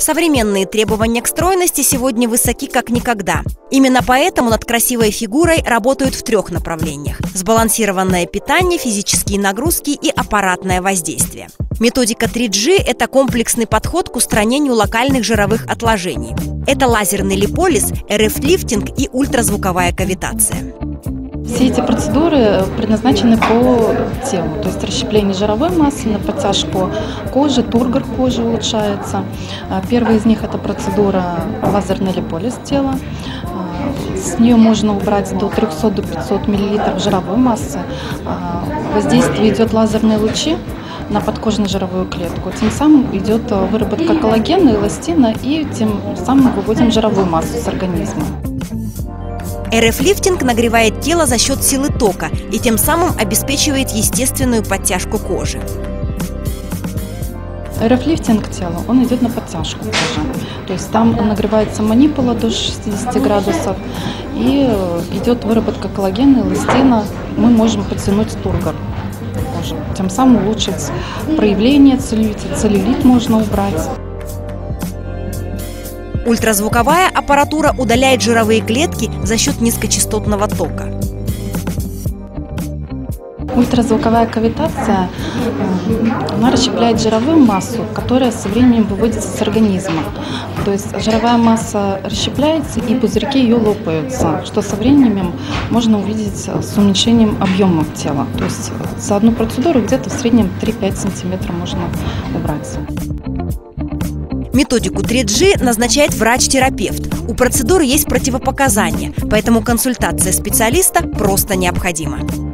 Современные требования к стройности сегодня высоки как никогда. Именно поэтому над красивой фигурой работают в трех направлениях – сбалансированное питание, физические нагрузки и аппаратное воздействие. Методика 3G – это комплексный подход к устранению локальных жировых отложений. Это лазерный липолиз, РФ-лифтинг и ультразвуковая кавитация. Все эти процедуры предназначены по телу, то есть расщепление жировой массы на подтяжку кожи, тургор кожи улучшается. А, первая из них это процедура лазерный липолиз тела. А, с нее можно убрать до 300-500 мл жировой массы. А, воздействие идет лазерные лучи, на подкожно-жировую клетку. Тем самым идет выработка коллагена, эластина и тем самым выводим жировую массу с организма. РФ-лифтинг нагревает тело за счет силы тока и тем самым обеспечивает естественную подтяжку кожи. РФ-лифтинг тела, он идет на подтяжку кожи. То есть там нагревается манипула до 60 градусов и идет выработка коллагена, эластина. Мы можем подтянуть тургор кожи, тем самым улучшить проявление целлюлита. Целлюлит можно убрать. Ультразвуковая аппаратура удаляет жировые клетки за счет низкочастотного тока. Ультразвуковая кавитация, э, она расщепляет жировую массу, которая со временем выводится с организма. То есть жировая масса расщепляется, и пузырьки ее лопаются, что со временем можно увидеть с уменьшением объемов тела. То есть за одну процедуру где-то в среднем 3-5 сантиметров можно убрать. Методику 3G назначает врач-терапевт. У процедуры есть противопоказания, поэтому консультация специалиста просто необходима.